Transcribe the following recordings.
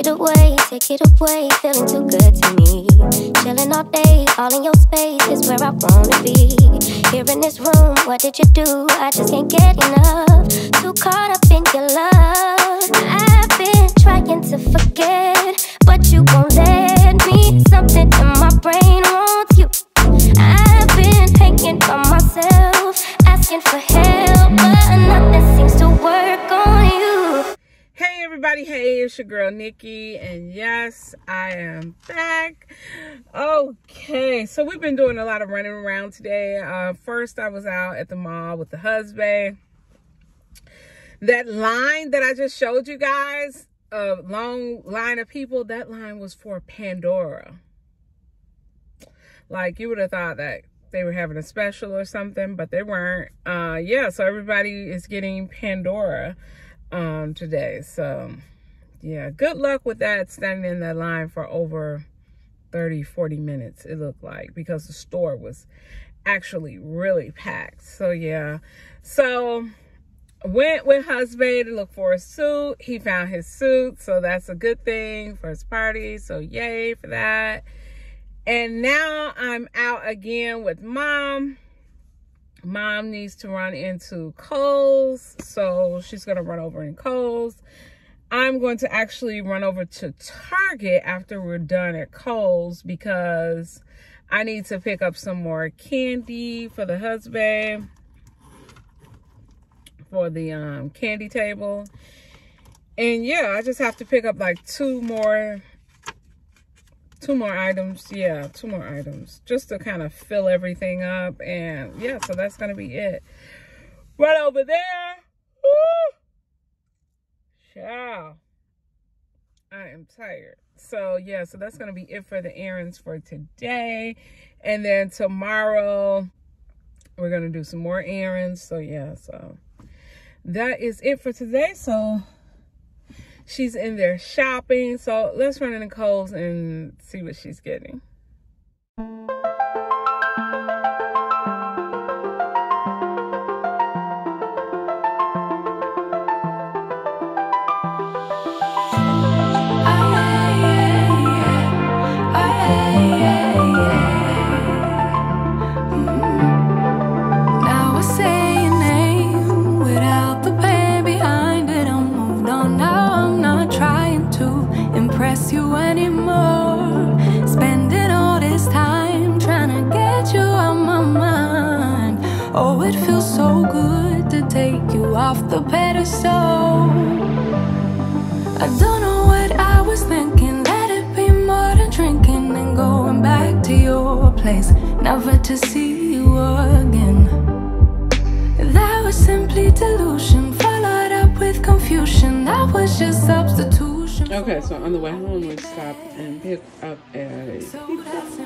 Take it away, take it away, feeling too good to me. Chilling all day, all in your space is where I wanna be. Here in this room, what did you do? I just can't get enough. Too caught up in your love. I've been trying to your girl Nikki, and yes, I am back. Okay, so we've been doing a lot of running around today. Uh, first, I was out at the mall with the husband. That line that I just showed you guys, a long line of people, that line was for Pandora. Like, you would have thought that they were having a special or something, but they weren't. Uh, yeah, so everybody is getting Pandora um, today. So, yeah, good luck with that, standing in that line for over 30, 40 minutes, it looked like, because the store was actually really packed. So, yeah. So, went with husband to look for a suit. He found his suit, so that's a good thing for his party. So, yay for that. And now I'm out again with mom mom needs to run into Kohl's. So she's to run over in Kohl's. I'm going to actually run over to Target after we're done at Kohl's because I need to pick up some more candy for the husband for the um, candy table. And yeah, I just have to pick up like two more two more items yeah two more items just to kind of fill everything up and yeah so that's gonna be it right over there Woo! Ciao i am tired so yeah so that's gonna be it for the errands for today and then tomorrow we're gonna do some more errands so yeah so that is it for today so She's in there shopping. So let's run into Kohl's and see what she's getting. You anymore. Spending all this time trying to get you out my mind. Oh, it feels so good to take you off the pedestal. I don't know what I was thinking. Let it be more than drinking and going back to your place, never to see you again. That was simply delusion, followed up with confusion. That was just substitution. Okay, so on the way home, we stopped and picked up a So pizza. that's.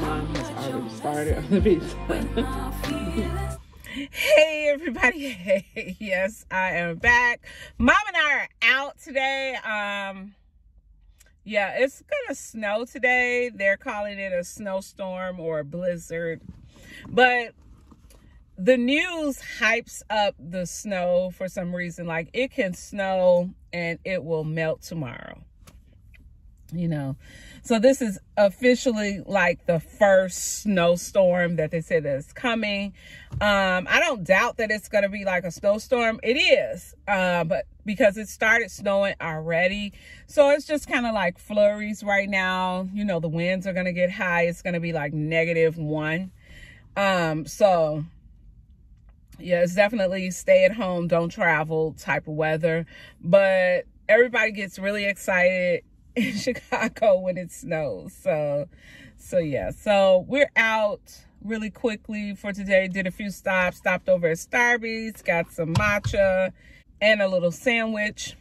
Mom has already started on the pizza. My feelings hey everybody hey yes i am back mom and i are out today um yeah it's gonna snow today they're calling it a snowstorm or a blizzard but the news hypes up the snow for some reason. Like it can snow and it will melt tomorrow you know? So this is officially like the first snowstorm that they said is coming. Um i don't doubt that it's going to be like a snowstorm. It is uh but because it started snowing already. So it's just kind of like flurries right now. You know the winds are going to get high. It's going to be like negative one. Um so yeah it's definitely stay at home don't travel type of weather. But everybody gets really excited in chicago when it snows. So so yeah. So we're out really quickly for today. Did a few stops stopped over at starbucks got some matcha and a little sandwich.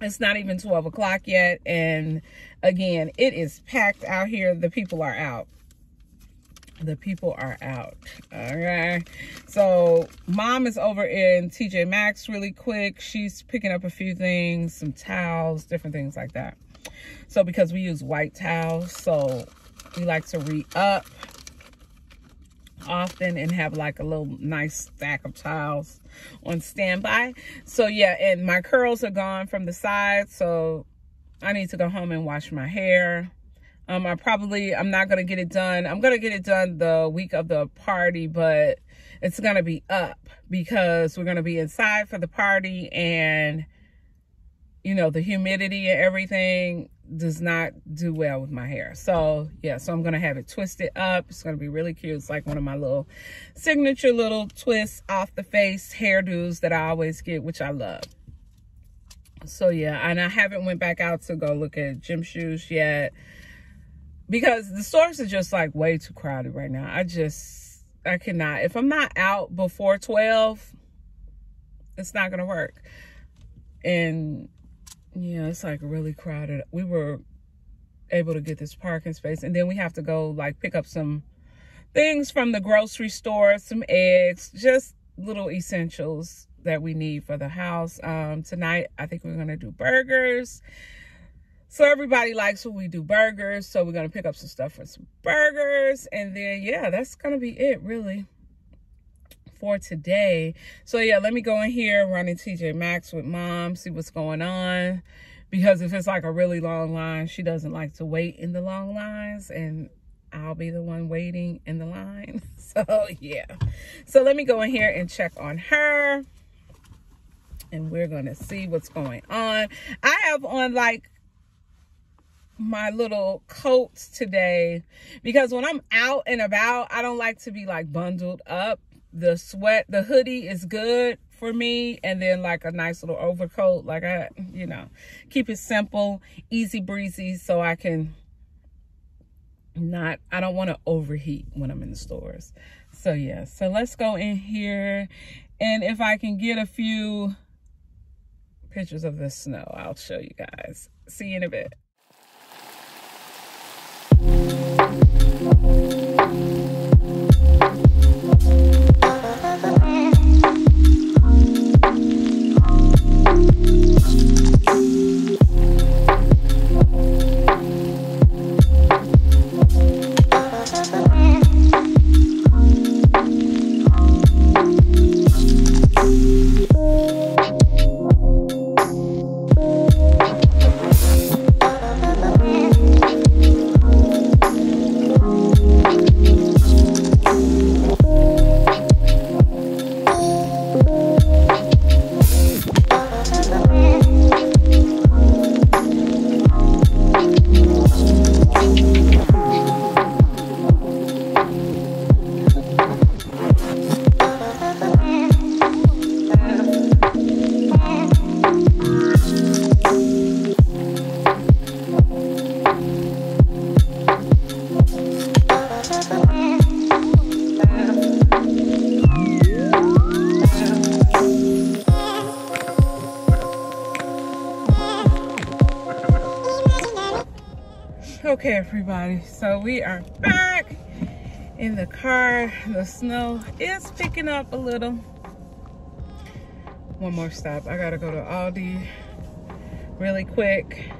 It's not even 12 o'clock yet and again it is packed out here. The people are out the people are out all right so mom is over in tj maxx really quick she's picking up a few things some towels different things like that so because we use white towels so we like to re-up often and have like a little nice stack of towels on standby. So yeah, and my curls are gone from the side. So I need to go home and wash my hair. Um, I probably, I'm not going to get it done. I'm going to get it done the week of the party, but it's going to be up because we're going to be inside for the party and, you know, the humidity and everything does not do well with my hair. So yeah, so I'm going to have it twisted up. It's going to be really cute. It's like one of my little signature little twists off the face hairdos that I always get, which I love. So yeah, and I haven't went back out to go look at gym shoes yet because the stores are just like way too crowded right now. I just, I cannot. If I'm not out before 12, it's not going to work. And yeah, it's like really crowded. We were able to get this parking space and then we have to go like pick up some things from the grocery store, some eggs, just little essentials that we need for the house. Um, tonight, I think we're going to do burgers. So everybody likes when we do burgers. So we're going to pick up some stuff for some burgers. And then, yeah, that's going to be it really for today. So yeah, let me go in here, run in TJ Maxx with mom, see what's going on. Because if it's like a really long line, she doesn't like to wait in the long lines. And I'll be the one waiting in the line. So yeah. So let me go in here and check on her. And we're going to see what's going on. I have on like my little coats today. Because when I'm out and about, I don't like to be like bundled up. The sweat the hoodie is good for me. And then like a nice little overcoat. Like i you know keep it simple easy breezy so i can not i don't want to overheat when i'm in the stores. So yeah. So let's go in here. And if i can get a few pictures of the snow i'll show you guys. See you in a bit everybody. So we are back in the car. The snow is picking up a little. One more stop. I gotta go to aldi really quick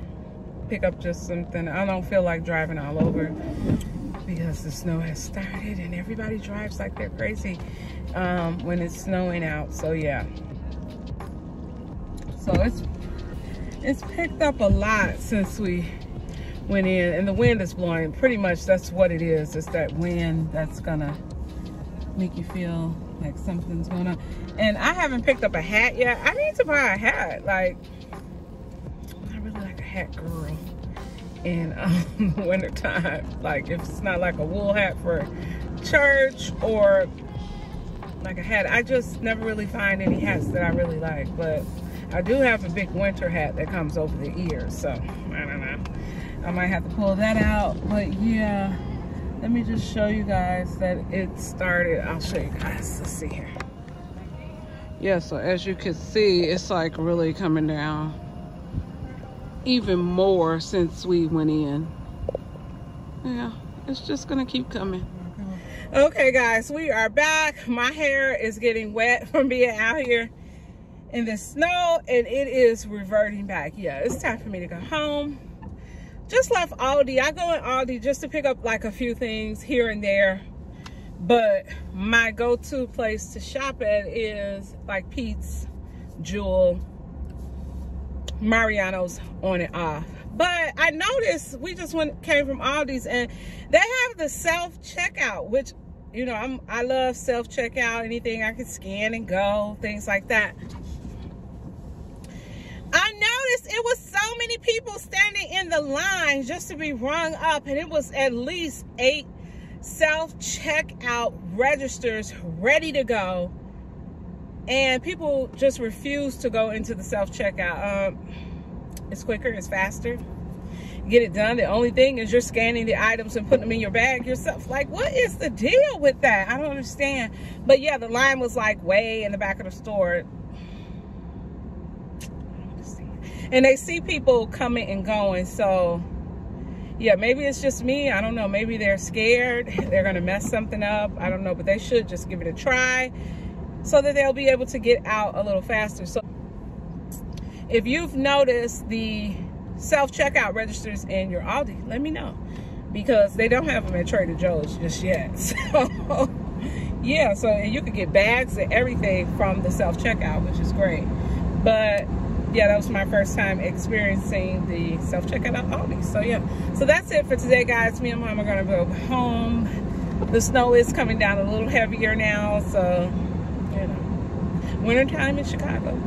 pick up just something. I don't feel like driving all over because the snow has started and everybody drives like they're crazy um, when it's snowing out. So yeah. So it's it's picked up a lot since we went in and the wind is blowing. Pretty much that's what it is it's that wind that's gonna make you feel like something's going on. And i haven't picked up a hat yet. I need to buy a hat. Like i really like a hat girl. In um, winter time like if it's not like a wool hat for church or like a hat i just never really find any hats that i really like. But i do have a big winter hat that comes over the ears so i don't know I might have to pull that out. But yeah, let me just show you guys that it started. I'll show you guys. Let's see here. Yeah, so as you can see, it's like really coming down even more since we went in. Yeah, it's just gonna keep coming. Okay guys, we are back. My hair is getting wet from being out here in the snow and it is reverting back. Yeah, it's time for me to go home just left Aldi. I go in Aldi just to pick up like a few things here and there But my go-to place to shop at is like Pete's, Jewel, Mariano's on and off. But I noticed we just went came from Aldi's and they have the self checkout, which you know I'm I love self checkout. Anything I can scan and go, things like that. It was so many people standing in the line just to be rung up, and it was at least eight self checkout registers ready to go, and people just refuse to go into the self checkout. Um, it's quicker, it's faster. Get it done. The only thing is you're scanning the items and putting them in your bag yourself. Like, what is the deal with that? I don't understand. But yeah, the line was like way in the back of the store. And they see people coming and going. So yeah, maybe it's just me. I don't know. Maybe they're scared. They're to mess something up. I don't know. But they should just give it a try so that they'll be able to get out a little faster. So if you've noticed the self-checkout registers in your Aldi, let me know. Because they don't have them at Trader Joe's just yet. So, yeah, so you can get bags and everything from the self-checkout, which is great. But, yeah, that was my first time experiencing the self-checkout at Aldi. So, yeah. So, that's it for today, guys. Me and Mom are going to go home. The snow is coming down a little heavier now. So, you know, wintertime in Chicago.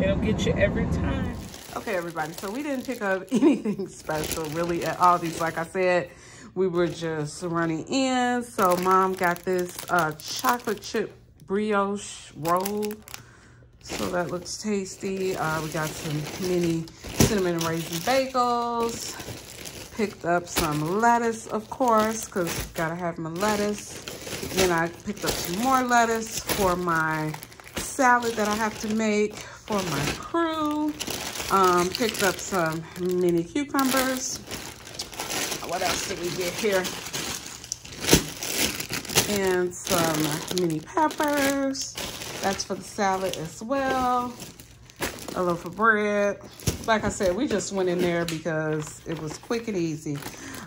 It'll get you every time. Okay, everybody, so we didn't pick up anything special really at Aldi's. Like I said, we were just running in. So mom got this uh, chocolate chip brioche roll. So that looks tasty. Uh, we got some mini cinnamon raisin bagels. Picked up some lettuce, of course, because gotta have my lettuce. Then I picked up some more lettuce for my salad that I have to make for my crew. Um, picked up some mini cucumbers. What else did we get here? And some mini peppers. That's for the salad as well. A loaf of bread. Like I said, we just went in there because it was quick and easy.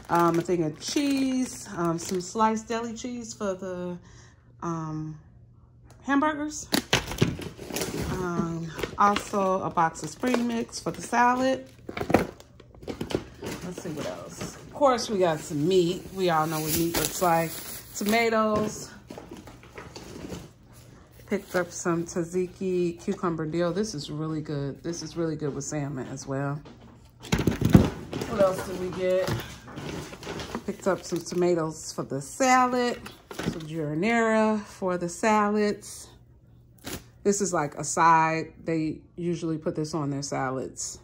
Um, a thing of cheese, um, some sliced deli cheese for the um, hamburgers. Um, also a box of spring mix for the salad. Let's see what else. Of course, we got some meat. We all know what meat looks like. Tomatoes. Picked up some tzatziki cucumber dill. This is really good. This is really good with salmon as well. What else did we get? Picked up some tomatoes for the salad. Some giardiniera for the salads. This is like a side. They usually put this on their salads.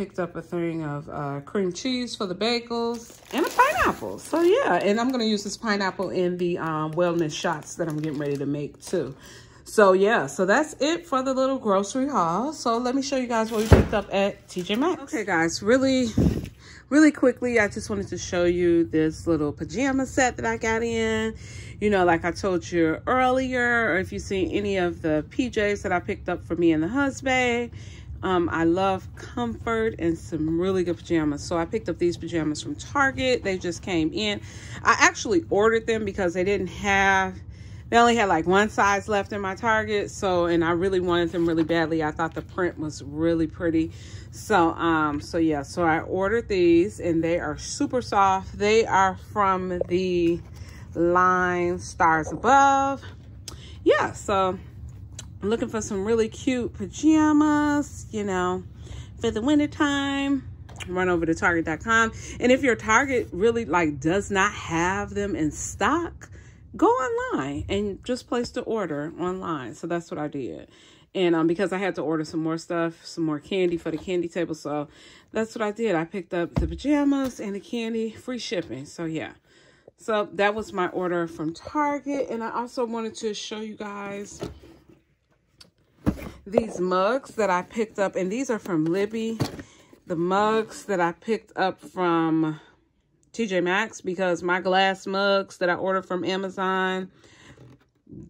Picked up a thing of uh, cream cheese for the bagels and a pineapple. So yeah, and I'm going to use this pineapple in the um, wellness shots that I'm getting ready to make too. So yeah, so that's it for the little grocery haul. So let me show you guys what we picked up at TJ Maxx. Okay guys, really, really quickly, I just wanted to show you this little pajama set that I got in you know, like I told you earlier, or if you've seen any of the PJs that I picked up for me and the husband, um, I love comfort and some really good pajamas. So I picked up these pajamas from Target. They just came in. I actually ordered them because they didn't have, they only had like one size left in my Target. So, and I really wanted them really badly. I thought the print was really pretty. So, um, so yeah, so I ordered these and they are super soft. They are from the line stars above yeah so I'm looking for some really cute pajamas you know for the winter time run over to target.com and if your target really like does not have them in stock go online and just place the order online. So that's what i did. And um because i had to order some more stuff some more candy for the candy table. So that's what i did. I picked up the pajamas and the candy free shipping. So yeah. So that was my order from Target. And I also wanted to show you guys these mugs that I picked up. And these are from Libbey. The mugs that I picked up from TJ Maxx because my glass mugs that I ordered from Amazon,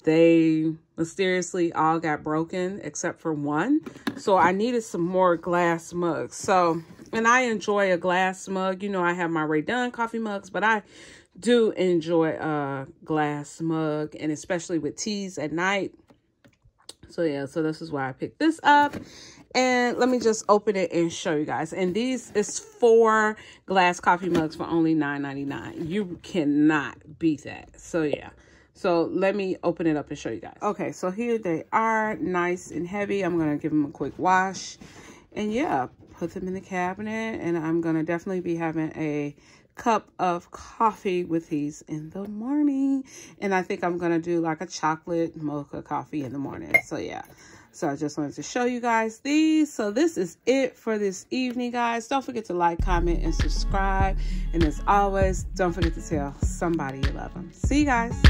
they mysteriously all got broken except for one. So I needed some more glass mugs. So, and I enjoy a glass mug. You know, I have my Rae Dunn coffee mugs, but I do enjoy a glass mug and especially with teas at night. So yeah, so this is why I picked this up. And let me just open it and show you guys. And these is four glass coffee mugs for only $9.99. You cannot beat that. So yeah. So let me open it up and show you guys. Okay, so here they are, nice and heavy. I'm to give them a quick wash. And yeah, put them in the cabinet. And I'm to definitely be having a cup of coffee with these in the morning. And I think I'm going to do like a chocolate mocha coffee in the morning. So yeah. So I just wanted to show you guys these. So this is it for this evening, guys. Don't forget to like, comment, and subscribe. And as always, don't forget to tell somebody you love them. See you guys.